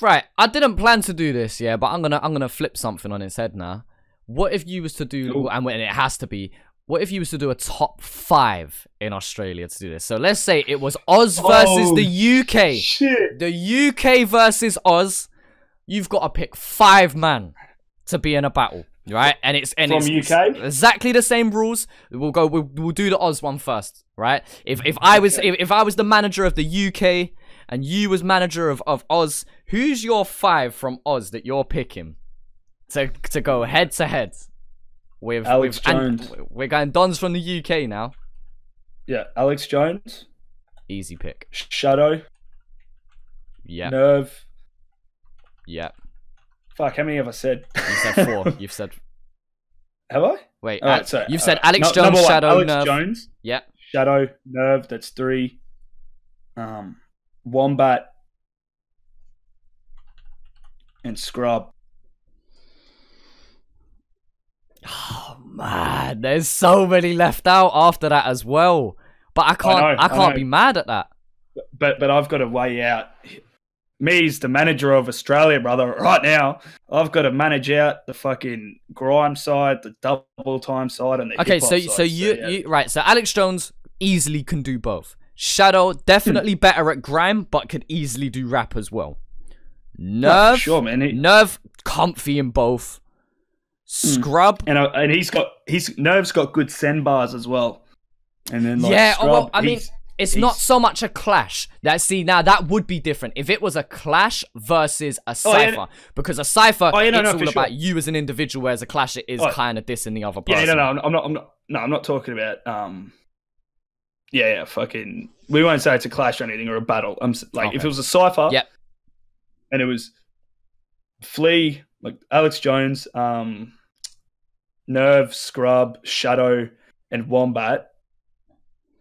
Right, I didn't plan to do this, yeah, but I'm gonna I'm gonna flip something on its head now. What if you was to do, Ooh. and when it has to be, what if you was to do a top five in Australia to do this? So let's say it was Oz oh, versus Oh, the UK. Shit. The UK versus Oz. You've got to pick five man to be in a battle, right? And it's and From it's UK? exactly the same rules. We'll go. We'll, we'll do the Oz one first, right? If if I was if, if I was the manager of the UK and you as manager of of Oz, who's your five from Oz that you're picking to to go head to head with Alex with, Jones. we're going Dons from the UK now. Yeah, Alex Jones, Easy pick. Shadow, Yeah, Nerve. yeah. Fuck, how many have I said? You said four. You've said have I? wait. All right, Al- so you've said uh, Alex no- Jones, Shadow, Alex Nerve. Jones, Yeah. Shadow, Nerve. That's three. Um, Wombat and Scrub. Oh man, there's so many left out after that as well. But I can't. I, know, I can't know. be mad at that. But but I've got to weigh out. Me's the manager of Australia, brother. Right now, I've got to manage out the fucking grime side, the double time side, and the Okay, so side. so you, yeah. you right. So Alex Jones easily can do both. Shadow definitely better at grime, but could easily do rap as well. No, Nerve, for sure, man. He- Nerve, comfy in both. Scrub, and uh, and he's got he's Nerve's got good send bars as well. And then like, yeah. oh, well, I mean, he's- it's not so much a clash. That see now that would be different if it was a clash versus a Oh, yeah, cipher, because a cipher Oh, yeah, no, it's no, all about sure. you as an individual, whereas a clash it is Oh. kind of dissing the other yeah, person. no, no, I'm not, I'm not, no, I'm not talking about um, yeah, yeah, fucking. We won't say it's a clash or anything or a battle. I'm like, if it was a cipher, Yep. and it was Flea, like Alex Jones, um, Nerve, Scrub, Shadow, and Wombat.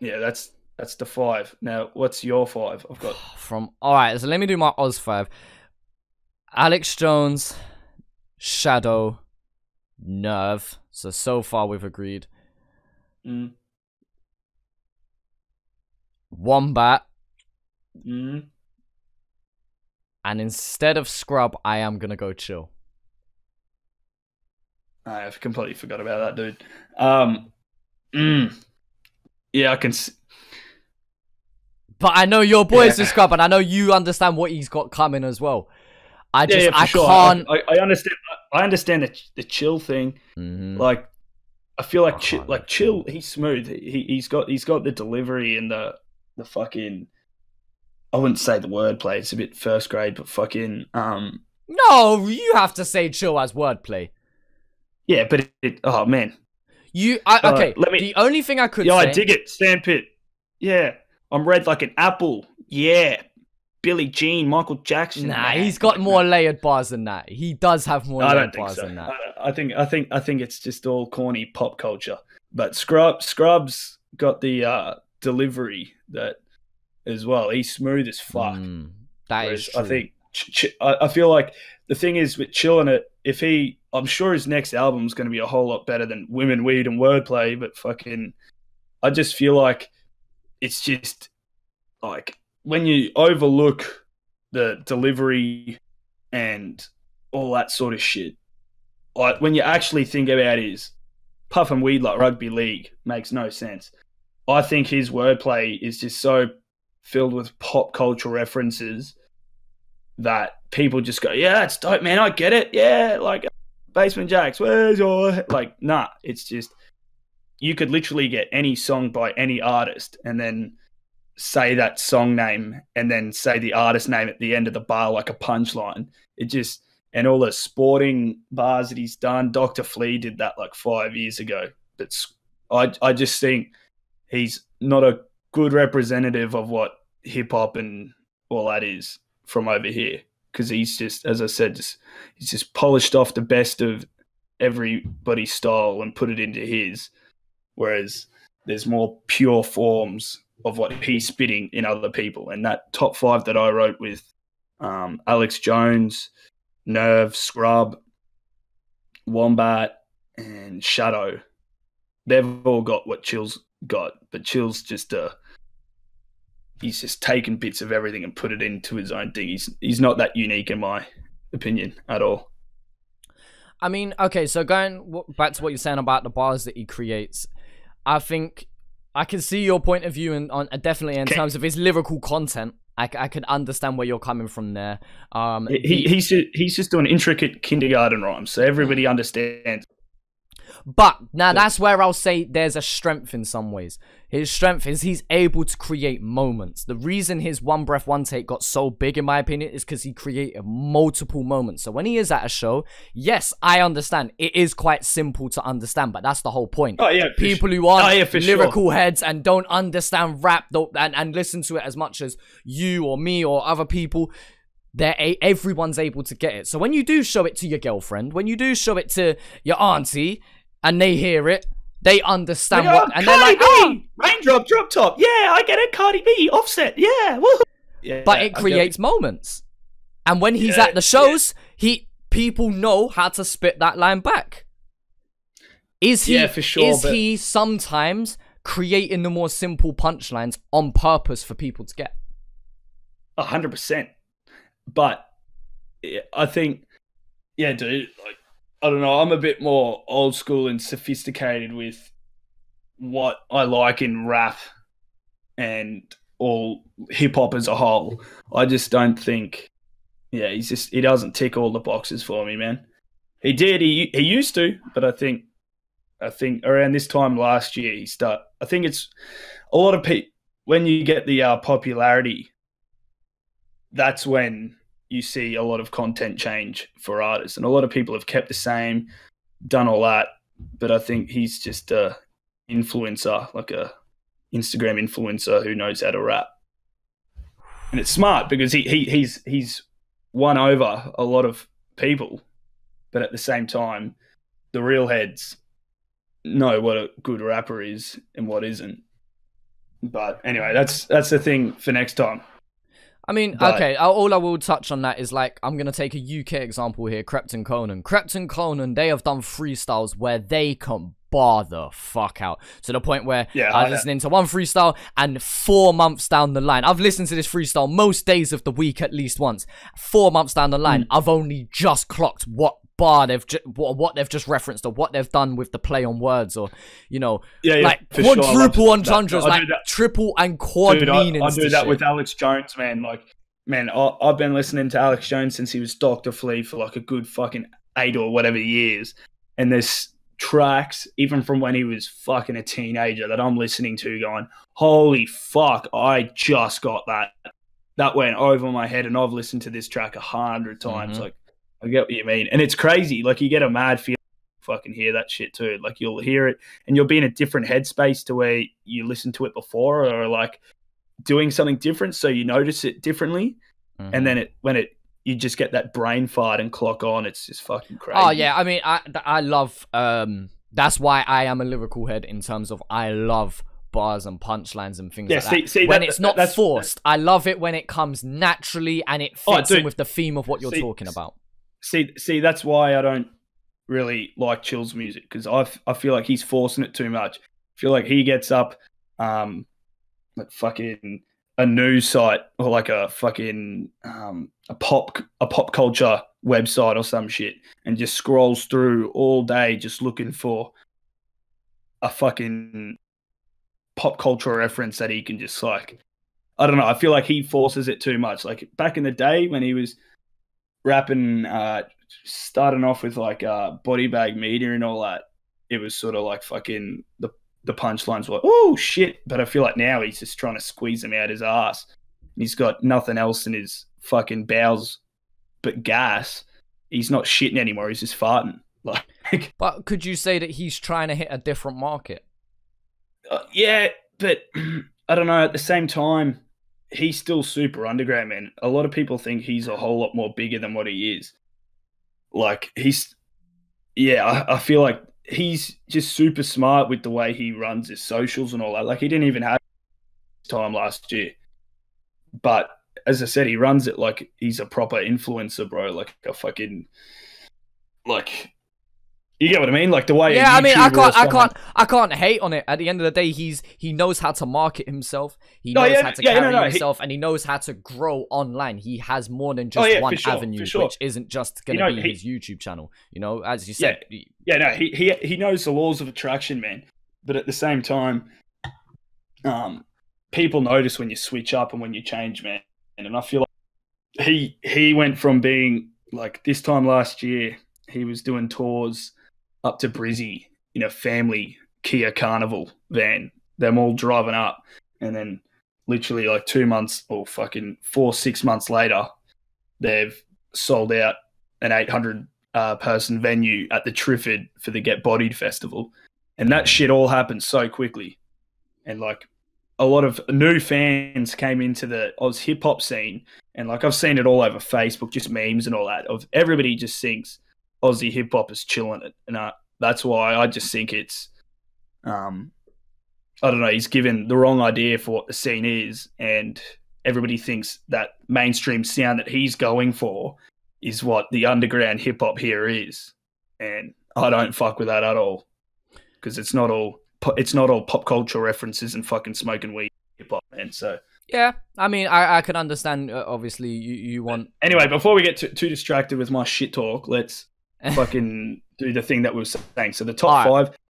Yeah, that's that's the five. Now, what's your five? I've got From all right, so let me do my Oz five. Alex Jones, Shadow, Nerve. So so far we've agreed. mm, Wombat, mm, and instead of Scrub, I am gonna go chill. I have completely forgot about that, dude. Um, mm, yeah, I can. s- But I know your boy is Yeah. the Scrub, and I know you understand what he's got coming as well. I just yeah, yeah, I sure. can't. I, I understand. I understand the the chill thing. Mhm. Like, I feel like I chill, like chill. He's smooth. He he's got he's got the delivery and the the fucking. I wouldn't say the wordplay. It's a bit first grade, but fucking um. No, you have to say chill as wordplay. Yeah, but it. it oh man. You I, Uh, okay? let me- the only thing I could Yeah, say. I dig it. Sandpit. Yeah, I'm red like an apple. Yeah, Billie Jean, Michael Jackson. Nah, man. he's got more layered bars than that. He does have more I layered bars so. than that. I, I think I think I think it's just all corny pop culture. But Scrub Scrubs got the uh, delivery that as well. He's smooth as fuck. Mm, that is Whereas true. I think I, feel like the thing is with ChillinIt. If he, I'm sure his next album is going to be a whole lot better than Women, Weed, and Wordplay. But fucking, I just feel like it's just like when you overlook the delivery and all that sort of shit. Like when you actually think about his puff and weed like rugby league makes no sense. I think his wordplay is just so filled with pop culture references that people just go, "Yeah, it's dope, man. I get it. Yeah, like Basement Jaxx, where's your like?" Nah, it's just you could literally get any song by any artist and then say that song name and then say the artist name at the end of the bar like a punchline. It just and all the sporting bars that he's done. Doctor Flea did that like five years ago. But I I just think he's not a good representative of what hip hop and all that is from over here because he's just, as I said, just he's just polished off the best of everybody's style and put it into his, whereas there's more pure forms of what he's spitting in other people. And that top five that I wrote with um, Alex Jones, Nerve, Scrub, Wombat, and Shadow, they've all got what Chill's got, but Chill's just a he's just taken bits of everything and put it into his own thing. He's he's not that unique in my opinion at all. I mean, okay, so going back to what you're saying about the bars that he creates, I think I can see your point of view and on uh, definitely in okay. terms of his lyrical content. I, I can understand where you're coming from there. Um, he, he's just, he's just doing intricate kindergarten rhymes, so everybody mm. understands. But now that's where I'll say there's a strength in some ways. His strength is he's able to create moments. The reason his one breath, one take got so big, in my opinion, is because he created multiple moments. So when he is at a show, yes, I understand. It is quite simple to understand, but that's the whole point. Oh, yeah. People who aren't oh, yeah, lyrical sure. heads and don't understand rap and, and listen to it as much as you or me or other people, they're a- everyone's able to get it. So when you do show it to your girlfriend, when you do show it to your auntie, and they hear it, they understand like, what, oh, and Cardi they're like, B, oh. raindrop, drop top, yeah, I get it, Cardi B, Offset, yeah, woo. yeah but it creates moments, and when he's yeah, at the shows, yeah. he people know how to spit that line back. Is he? Yeah, for sure. Is but... he sometimes creating the more simple punchlines on purpose for people to get? A hundred percent. But I think, yeah, dude, like I don't know. I'm a bit more old school and sophisticated with what I like in rap and all hip hop as a whole. I just don't think, yeah, he's just he doesn't tick all the boxes for me, man. He did, he he used to, but I think, I think around this time last year he start. I think it's a lot of people when you get the uh, popularity. That's when you see a lot of content change for artists, and a lot of people have kept the same, done all that, but I think he's just a influencer, like a Instagram influencer who knows how to rap, and it's smart because he, he he's he's won over a lot of people, but at the same time, the real heads know what a good rapper is and what isn't. But anyway, that's that's the thing for next time. I mean, but... okay, all I will touch on that is like, I'm going to take a UK example here, Krept and Konan. Crepton Conan, they have done freestyles where they can bar the fuck out to the point where yeah, I was listening to one freestyle and four months down the line, I've listened to this freestyle most days of the week at least once. Four months down the line, mm. I've only just clocked what bar they've ju- what they've just referenced or what they've done with the play on words or you know yeah, yeah like quadruple sure. entendres like triple and quad Dude, meanings. I, I do that shit. with Alex Jones, man. Like, man, I, I've been listening to Alex Jones since he was Doctor Flea for like a good fucking eight or whatever years, and there's tracks even from when he was fucking a teenager that I'm listening to, going, "Holy fuck! I just got that." That went over my head, and I've listened to this track a hundred times. Mm-hmm. Like, I get what you mean. And it's crazy. Like you get a mad feel fucking hear that shit too. Like you'll hear it and you'll be in a different headspace to where you listened to it before or like doing something different so you notice it differently. Mm-hmm. And then it when it you just get that brain fart and clock on, it's just fucking crazy. Oh yeah, I mean I I love um that's why I am a lyrical head in terms of I love bars and punchlines and things yeah, like see, that. See, when that, it's not forced, I love it when it comes naturally and it oh, fits oh, in with the theme of what you're see, talking about see, see, that's why I don't really like Chill's music because I I feel like he's forcing it too much. I feel like he gets up, um, like fucking a news site or like a fucking um a pop a pop culture website or some shit and just scrolls through all day just looking for a fucking pop culture reference that he can just like I don't know. I feel like he forces it too much. Like back in the day when he was rapping, uh, starting off with like uh, body bag media and all that, it was sort of like fucking the the punchlines were oh shit. But I feel like now he's just trying to squeeze them out his ass. He's got nothing else in his fucking bowels but gas. He's not shitting anymore. He's just farting. Like, but could you say that he's trying to hit a different market? Uh, yeah, but I don't know. At the same time, he's still super underground, man. A lot of people think he's a whole lot more bigger than what he is. Like he's, yeah, I, I feel like he's just super smart with the way he runs his socials and all that. Like he didn't even have time last year, but as I said, he runs it like he's a proper influencer, bro. Like a fucking, like You get what I mean? Like the way. Yeah, I mean, I can't, I can't, I can't hate on it. At the end of the day, he's he knows how to market himself. He No, knows yeah, how to yeah, carry no, he- himself, and he knows how to grow online. He has more than just Oh, yeah, one sure, avenue, sure. which isn't just going You to know, be he- his YouTube channel. You know, as you said, y- Yeah, no, he he he knows the laws of attraction, man. But at the same time, um, people notice when you switch up and when you change, man. And I feel like he he went from being like this time last year, he was doing tours up to Brizzy in a family Kia Carnival van. Them all driving up, and then literally like two months or fucking four six months later, they've sold out an eight hundred uh, person venue at the Triffid for the Get Bodied festival, and that shit all happened so quickly, and like a lot of new fans came into the Oz hip hop scene, and like I've seen it all over Facebook, just memes and all that of everybody just thinks Aussie hip hop is ChillinIt, and that's why I just think it's, um, I don't know, he's given the wrong idea for what the scene is, and everybody thinks that mainstream sound that he's going for is what the underground hip hop here is, and I don't fuck with that at all because it's not all it's not all pop culture references and fucking smoking weed hip hop, man. So yeah. I mean, I I can understand. Uh, obviously, you you want anyway, before we get too, too distracted with my shit talk, let's fucking do the thing that we were saying. So the top All five,